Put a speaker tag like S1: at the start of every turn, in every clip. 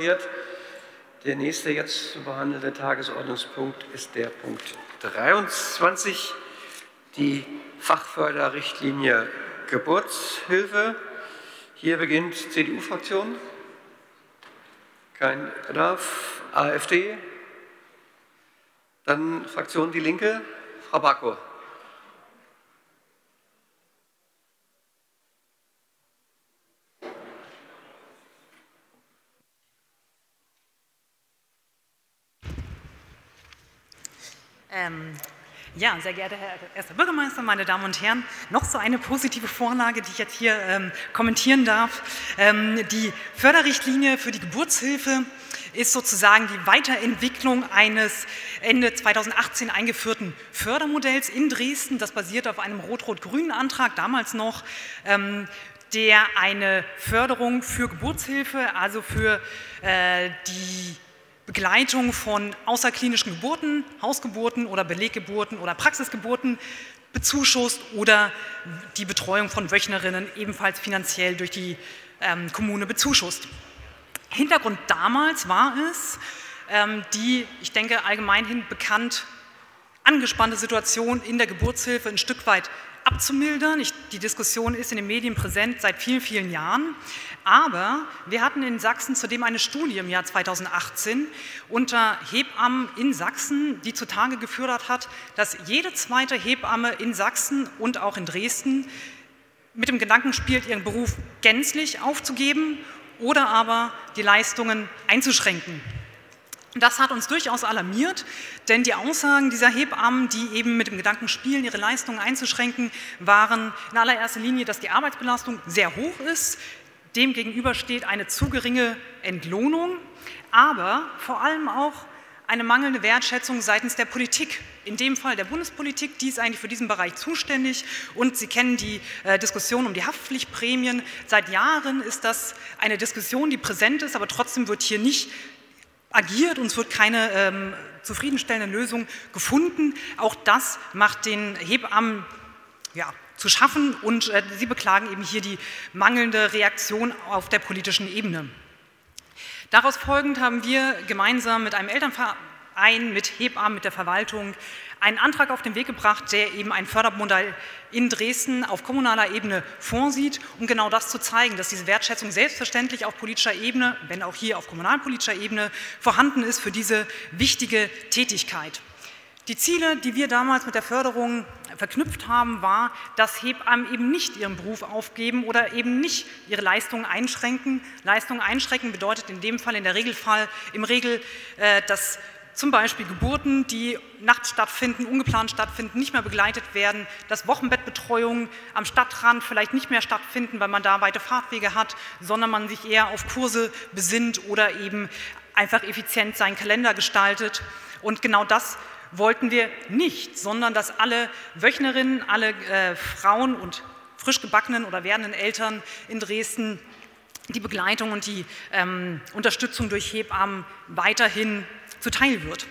S1: wird. Der nächste jetzt zu behandelnde Tagesordnungspunkt ist der Punkt 23, die Fachförderrichtlinie Geburtshilfe. Hier beginnt CDU-Fraktion. Kein Bedarf. AfD. Dann Fraktion Die Linke. Frau Backo.
S2: Ähm, ja, sehr geehrter Herr Erster Bürgermeister, meine Damen und Herren, noch so eine positive Vorlage, die ich jetzt hier ähm, kommentieren darf. Ähm, die Förderrichtlinie für die Geburtshilfe ist sozusagen die Weiterentwicklung eines Ende 2018 eingeführten Fördermodells in Dresden. Das basiert auf einem rot-rot-grünen Antrag, damals noch, ähm, der eine Förderung für Geburtshilfe, also für äh, die Begleitung von außerklinischen Geburten, Hausgeburten oder Beleggeburten oder Praxisgeburten bezuschusst oder die Betreuung von Wöchnerinnen ebenfalls finanziell durch die ähm, Kommune bezuschusst. Hintergrund damals war es, ähm, die, ich denke, allgemeinhin bekannt angespannte Situation in der Geburtshilfe ein Stück weit abzumildern. Ich, die Diskussion ist in den Medien präsent seit vielen, vielen Jahren. Aber wir hatten in Sachsen zudem eine Studie im Jahr 2018 unter Hebammen in Sachsen, die zutage geführt hat, dass jede zweite Hebamme in Sachsen und auch in Dresden mit dem Gedanken spielt, ihren Beruf gänzlich aufzugeben oder aber die Leistungen einzuschränken. Das hat uns durchaus alarmiert, denn die Aussagen dieser Hebammen, die eben mit dem Gedanken spielen, ihre Leistungen einzuschränken, waren in allererster Linie, dass die Arbeitsbelastung sehr hoch ist, Demgegenüber steht eine zu geringe Entlohnung, aber vor allem auch eine mangelnde Wertschätzung seitens der Politik, in dem Fall der Bundespolitik, die ist eigentlich für diesen Bereich zuständig und Sie kennen die äh, Diskussion um die Haftpflichtprämien. Seit Jahren ist das eine Diskussion, die präsent ist, aber trotzdem wird hier nicht agiert und es wird keine ähm, zufriedenstellende Lösung gefunden. Auch das macht den Hebammen ja, zu schaffen und äh, Sie beklagen eben hier die mangelnde Reaktion auf der politischen Ebene. Daraus folgend haben wir gemeinsam mit einem Elternverein, mit Hebammen, mit der Verwaltung einen Antrag auf den Weg gebracht, der eben ein Fördermodell in Dresden auf kommunaler Ebene vorsieht, um genau das zu zeigen, dass diese Wertschätzung selbstverständlich auf politischer Ebene, wenn auch hier auf kommunalpolitischer Ebene, vorhanden ist für diese wichtige Tätigkeit. Die Ziele, die wir damals mit der Förderung verknüpft haben, war, dass Hebammen eben nicht ihren Beruf aufgeben oder eben nicht ihre Leistungen einschränken. Leistungen einschränken bedeutet in dem Fall, in der Regelfall, im Regel, äh, dass zum Beispiel Geburten, die nachts stattfinden, ungeplant stattfinden, nicht mehr begleitet werden, dass Wochenbettbetreuungen am Stadtrand vielleicht nicht mehr stattfinden, weil man da weite Fahrtwege hat, sondern man sich eher auf Kurse besinnt oder eben einfach effizient seinen Kalender gestaltet. Und genau das wollten wir nicht, sondern dass alle Wöchnerinnen, alle äh, Frauen und frisch gebackenen oder werdenden Eltern in Dresden die Begleitung und die ähm, Unterstützung durch Hebammen weiterhin zuteil wird.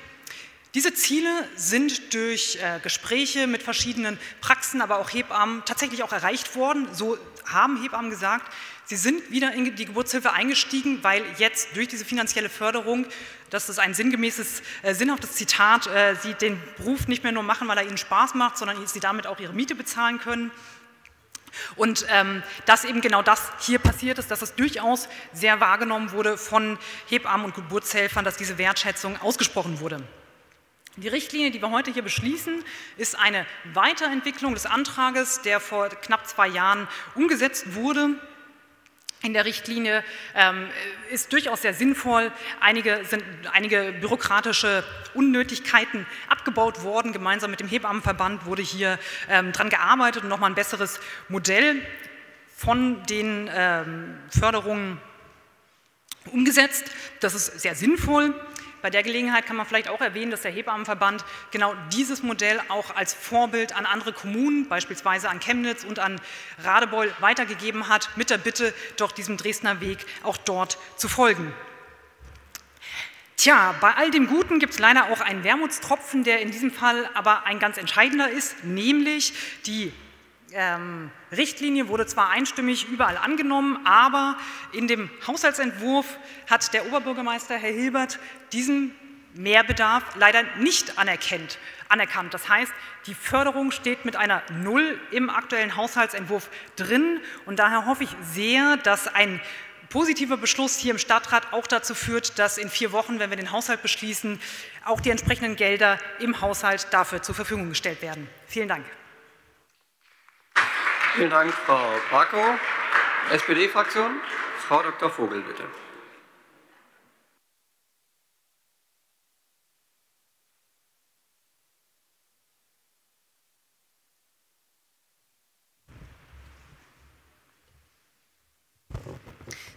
S2: Diese Ziele sind durch äh, Gespräche mit verschiedenen Praxen, aber auch Hebammen tatsächlich auch erreicht worden. So haben Hebammen gesagt, sie sind wieder in die Geburtshilfe eingestiegen, weil jetzt durch diese finanzielle Förderung, das ist ein sinngemäßes, äh, sinnhaftes Zitat, äh, sie den Beruf nicht mehr nur machen, weil er ihnen Spaß macht, sondern sie damit auch ihre Miete bezahlen können. Und ähm, dass eben genau das hier passiert ist, dass es durchaus sehr wahrgenommen wurde von Hebammen und Geburtshelfern, dass diese Wertschätzung ausgesprochen wurde. Die Richtlinie, die wir heute hier beschließen, ist eine Weiterentwicklung des Antrages, der vor knapp zwei Jahren umgesetzt wurde. In der Richtlinie ähm, ist durchaus sehr sinnvoll. Einige, sind, einige bürokratische Unnötigkeiten abgebaut worden. Gemeinsam mit dem Hebammenverband wurde hier ähm, daran gearbeitet und nochmal ein besseres Modell von den ähm, Förderungen umgesetzt. Das ist sehr sinnvoll. Bei der Gelegenheit kann man vielleicht auch erwähnen, dass der Hebammenverband genau dieses Modell auch als Vorbild an andere Kommunen, beispielsweise an Chemnitz und an Radebeul, weitergegeben hat, mit der Bitte, doch diesem Dresdner Weg auch dort zu folgen. Tja, bei all dem Guten gibt es leider auch einen Wermutstropfen, der in diesem Fall aber ein ganz entscheidender ist, nämlich die ähm, Richtlinie wurde zwar einstimmig überall angenommen, aber in dem Haushaltsentwurf hat der Oberbürgermeister, Herr Hilbert, diesen Mehrbedarf leider nicht anerkennt, anerkannt. Das heißt, die Förderung steht mit einer Null im aktuellen Haushaltsentwurf drin und daher hoffe ich sehr, dass ein positiver Beschluss hier im Stadtrat auch dazu führt, dass in vier Wochen, wenn wir den Haushalt beschließen, auch die entsprechenden Gelder im Haushalt dafür zur Verfügung gestellt werden. Vielen Dank.
S1: Vielen Dank, Frau Barkow. SPD-Fraktion, Frau Dr. Vogel, bitte.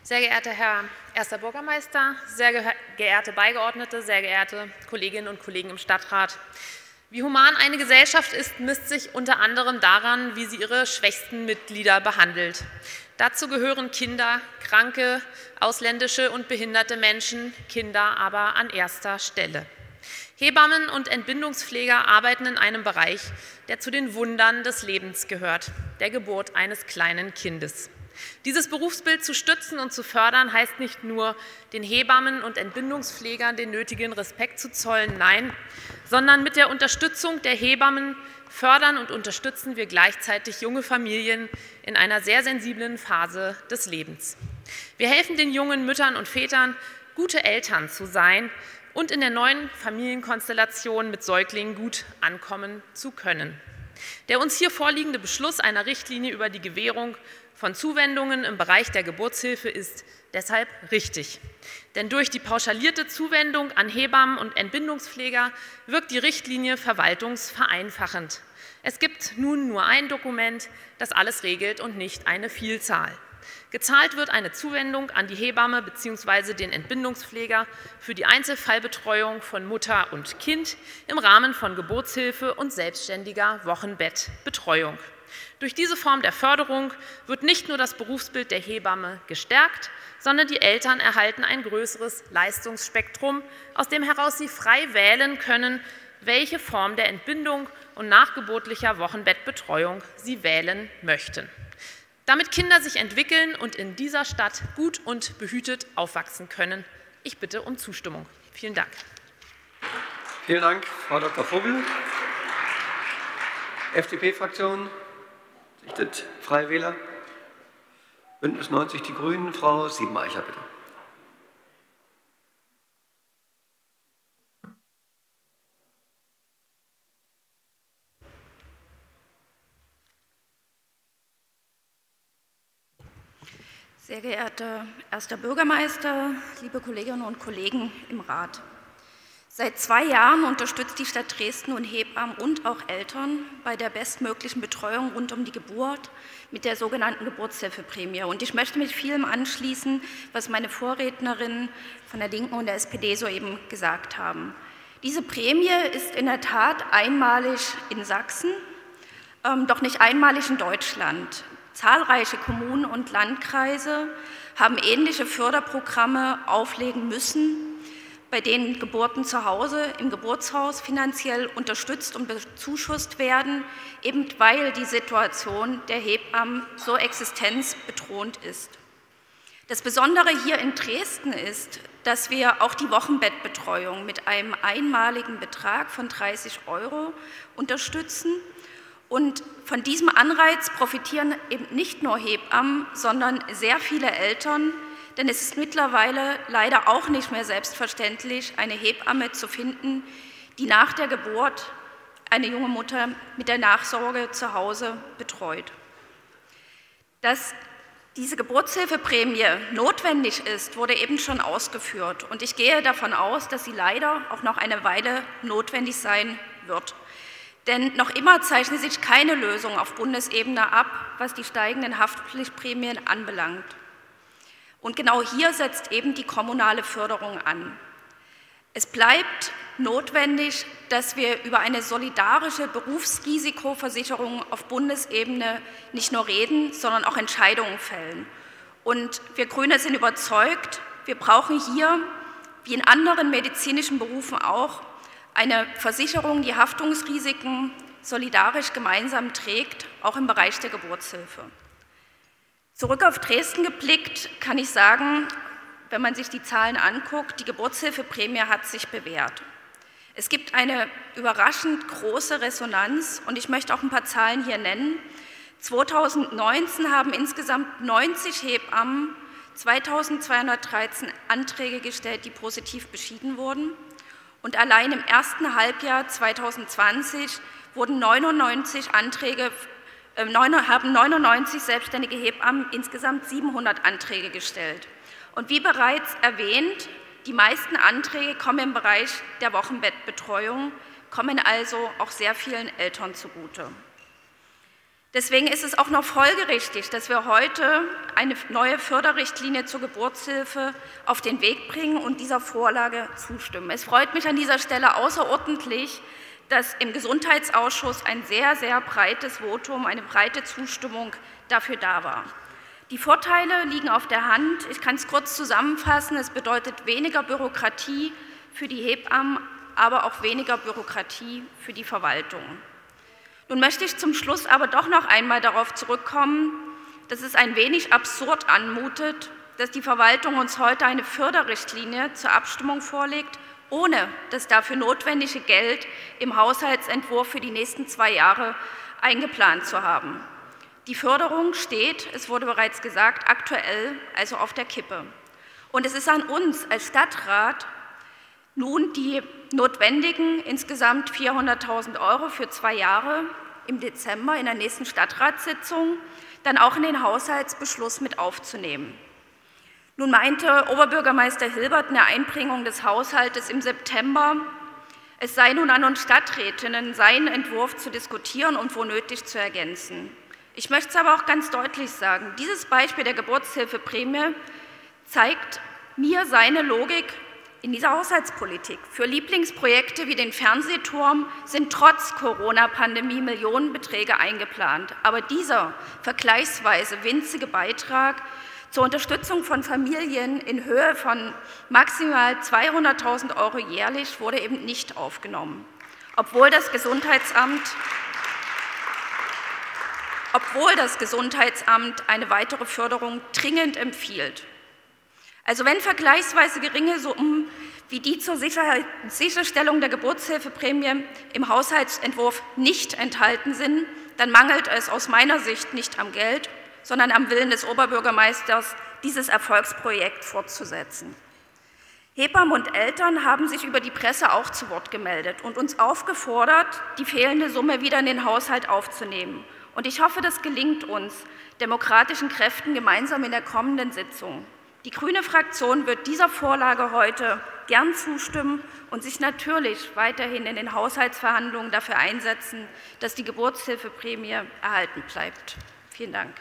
S3: Sehr geehrter Herr Erster Bürgermeister, sehr geehrte Beigeordnete, sehr geehrte Kolleginnen und Kollegen im Stadtrat. Wie human eine Gesellschaft ist, misst sich unter anderem daran, wie sie ihre schwächsten Mitglieder behandelt. Dazu gehören Kinder, kranke, ausländische und behinderte Menschen, Kinder aber an erster Stelle. Hebammen und Entbindungspfleger arbeiten in einem Bereich, der zu den Wundern des Lebens gehört, der Geburt eines kleinen Kindes. Dieses Berufsbild zu stützen und zu fördern, heißt nicht nur, den Hebammen und Entbindungspflegern den nötigen Respekt zu zollen, nein, sondern mit der Unterstützung der Hebammen fördern und unterstützen wir gleichzeitig junge Familien in einer sehr sensiblen Phase des Lebens. Wir helfen den jungen Müttern und Vätern, gute Eltern zu sein und in der neuen Familienkonstellation mit Säuglingen gut ankommen zu können. Der uns hier vorliegende Beschluss einer Richtlinie über die Gewährung von Zuwendungen im Bereich der Geburtshilfe ist deshalb richtig. Denn durch die pauschalierte Zuwendung an Hebammen und Entbindungspfleger wirkt die Richtlinie verwaltungsvereinfachend. Es gibt nun nur ein Dokument, das alles regelt und nicht eine Vielzahl. Gezahlt wird eine Zuwendung an die Hebamme bzw. den Entbindungspfleger für die Einzelfallbetreuung von Mutter und Kind im Rahmen von Geburtshilfe und selbstständiger Wochenbettbetreuung. Durch diese Form der Förderung wird nicht nur das Berufsbild der Hebamme gestärkt, sondern die Eltern erhalten ein größeres Leistungsspektrum, aus dem heraus sie frei wählen können, welche Form der Entbindung und nachgeburtlicher Wochenbettbetreuung sie wählen möchten. Damit Kinder sich entwickeln und in dieser Stadt gut und behütet aufwachsen können. Ich bitte um Zustimmung. Vielen Dank.
S1: Vielen Dank, Frau Dr. Vogel. FDP-Fraktion, Richtet Freie Wähler. Bündnis 90 Die Grünen, Frau Siebeneicher, bitte.
S4: Sehr geehrter Erster Bürgermeister, liebe Kolleginnen und Kollegen im Rat. Seit zwei Jahren unterstützt die Stadt Dresden und Hebammen und auch Eltern bei der bestmöglichen Betreuung rund um die Geburt mit der sogenannten Geburtshilfeprämie. Und ich möchte mich vielem anschließen, was meine Vorrednerinnen von der Linken und der SPD soeben gesagt haben. Diese Prämie ist in der Tat einmalig in Sachsen, ähm, doch nicht einmalig in Deutschland. Zahlreiche Kommunen und Landkreise haben ähnliche Förderprogramme auflegen müssen bei denen Geburten zu Hause im Geburtshaus finanziell unterstützt und bezuschusst werden, eben weil die Situation der Hebammen so existenzbedrohend ist. Das Besondere hier in Dresden ist, dass wir auch die Wochenbettbetreuung mit einem einmaligen Betrag von 30 Euro unterstützen. Und von diesem Anreiz profitieren eben nicht nur Hebammen, sondern sehr viele Eltern, denn es ist mittlerweile leider auch nicht mehr selbstverständlich, eine Hebamme zu finden, die nach der Geburt eine junge Mutter mit der Nachsorge zu Hause betreut. Dass diese Geburtshilfeprämie notwendig ist, wurde eben schon ausgeführt. Und ich gehe davon aus, dass sie leider auch noch eine Weile notwendig sein wird. Denn noch immer zeichnet sich keine Lösung auf Bundesebene ab, was die steigenden Haftpflichtprämien anbelangt. Und genau hier setzt eben die kommunale Förderung an. Es bleibt notwendig, dass wir über eine solidarische Berufsrisikoversicherung auf Bundesebene nicht nur reden, sondern auch Entscheidungen fällen. Und wir Grüne sind überzeugt, wir brauchen hier, wie in anderen medizinischen Berufen auch, eine Versicherung, die Haftungsrisiken solidarisch gemeinsam trägt, auch im Bereich der Geburtshilfe. Zurück auf Dresden geblickt kann ich sagen, wenn man sich die Zahlen anguckt, die Geburtshilfeprämie hat sich bewährt. Es gibt eine überraschend große Resonanz und ich möchte auch ein paar Zahlen hier nennen. 2019 haben insgesamt 90 Hebammen 2213 Anträge gestellt, die positiv beschieden wurden. Und allein im ersten Halbjahr 2020 wurden 99 Anträge, haben 99 selbstständige Hebammen insgesamt 700 Anträge gestellt. Und wie bereits erwähnt, die meisten Anträge kommen im Bereich der Wochenbettbetreuung, kommen also auch sehr vielen Eltern zugute. Deswegen ist es auch noch folgerichtig, dass wir heute eine neue Förderrichtlinie zur Geburtshilfe auf den Weg bringen und dieser Vorlage zustimmen. Es freut mich an dieser Stelle außerordentlich, dass im Gesundheitsausschuss ein sehr, sehr breites Votum, eine breite Zustimmung dafür da war. Die Vorteile liegen auf der Hand. Ich kann es kurz zusammenfassen. Es bedeutet weniger Bürokratie für die Hebammen, aber auch weniger Bürokratie für die Verwaltung. Nun möchte ich zum Schluss aber doch noch einmal darauf zurückkommen, dass es ein wenig absurd anmutet, dass die Verwaltung uns heute eine Förderrichtlinie zur Abstimmung vorlegt, ohne das dafür notwendige Geld im Haushaltsentwurf für die nächsten zwei Jahre eingeplant zu haben. Die Förderung steht, es wurde bereits gesagt, aktuell also auf der Kippe. Und es ist an uns als Stadtrat, nun die notwendigen insgesamt 400.000 Euro für zwei Jahre im Dezember in der nächsten Stadtratssitzung dann auch in den Haushaltsbeschluss mit aufzunehmen. Nun meinte Oberbürgermeister Hilbert in der Einbringung des Haushaltes im September, es sei nun an uns Stadträtinnen, seinen Entwurf zu diskutieren und wo nötig zu ergänzen. Ich möchte es aber auch ganz deutlich sagen, dieses Beispiel der Geburtshilfeprämie zeigt mir seine Logik in dieser Haushaltspolitik. Für Lieblingsprojekte wie den Fernsehturm sind trotz Corona-Pandemie Millionenbeträge eingeplant. Aber dieser vergleichsweise winzige Beitrag zur Unterstützung von Familien in Höhe von maximal 200.000 Euro jährlich wurde eben nicht aufgenommen, obwohl das Gesundheitsamt obwohl das Gesundheitsamt eine weitere Förderung dringend empfiehlt. Also wenn vergleichsweise geringe Summen wie die zur Sicherstellung der Geburtshilfeprämie im Haushaltsentwurf nicht enthalten sind, dann mangelt es aus meiner Sicht nicht am Geld, sondern am Willen des Oberbürgermeisters, dieses Erfolgsprojekt fortzusetzen. Hebammen und Eltern haben sich über die Presse auch zu Wort gemeldet und uns aufgefordert, die fehlende Summe wieder in den Haushalt aufzunehmen und ich hoffe, das gelingt uns, demokratischen Kräften gemeinsam in der kommenden Sitzung. Die grüne Fraktion wird dieser Vorlage heute gern zustimmen und sich natürlich weiterhin in den Haushaltsverhandlungen dafür einsetzen, dass die Geburtshilfeprämie erhalten bleibt. Vielen Dank.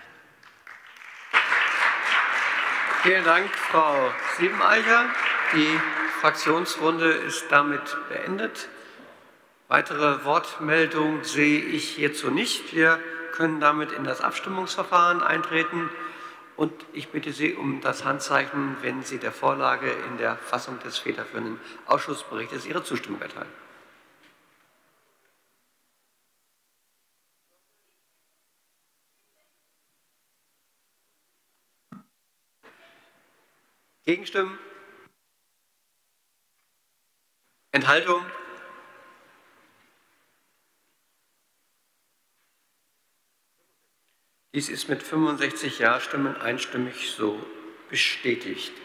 S1: Vielen Dank, Frau Siebeneicher. Die Fraktionsrunde ist damit beendet. Weitere Wortmeldungen sehe ich hierzu nicht. Wir können damit in das Abstimmungsverfahren eintreten. Und ich bitte Sie um das Handzeichen, wenn Sie der Vorlage in der Fassung des federführenden Ausschussberichtes Ihre Zustimmung erteilen. Gegenstimmen? Enthaltung? Dies ist mit 65 Ja-Stimmen einstimmig so bestätigt.